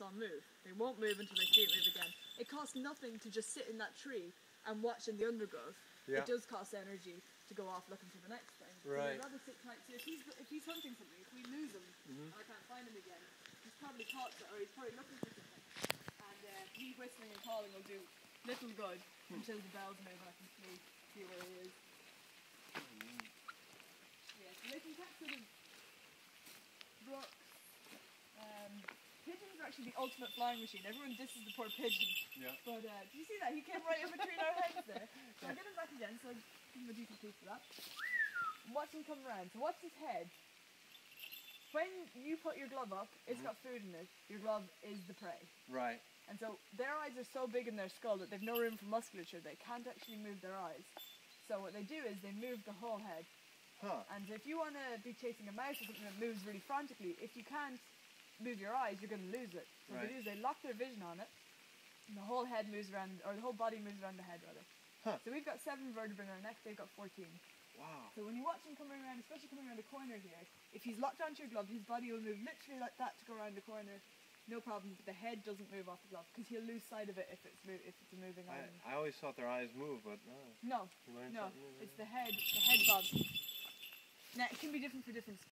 on move. They won't move until they see it move again. It costs nothing to just sit in that tree and watch in the undergrowth. Yeah. It does cost energy to go off looking for the next thing. Right. I'd rather sit tight. So if he's if he's hunting something, if we lose him Mm-hmm. or I can't find him again, he's probably caught it or he's probably looking for something. And uh, me whistling and calling will do little good Hmm. until the bells move and I can see see where he is. Yeah, so they can catch sort of rooks. Um, pigeons are actually the ultimate flying machine. Everyone disses the poor pigeon. Yeah. But uh, did you see that? He came right in between our heads there. So I'll get him back again, so I'll give him a decent piece of that. Watch him come around. So watch his head. When you put your glove up, it's got food in it. Your glove is the prey. Right. And so their eyes are so big in their skull that they've no room for musculature. They can't actually move their eyes. So what they do is they move the whole head. Huh. And if you want to be chasing a mouse or something that moves really frantically, if you can't move your eyes, you're going to lose it. So what Right. they do is they lock their vision on it, and the whole head moves around, or the whole body moves around the head, rather. Huh. So we've got seven vertebrae in our neck, they've got 14. Wow. So when you watch him coming around, especially coming around the corner here, if he's locked onto your glove, his body will move literally like that to go around the corner. No problem, but the head doesn't move off the glove because he'll lose sight of it if it's if it's a moving I, item. I always thought their eyes move, but no. No, no, it's the head. The head bobs. Now it can be different for different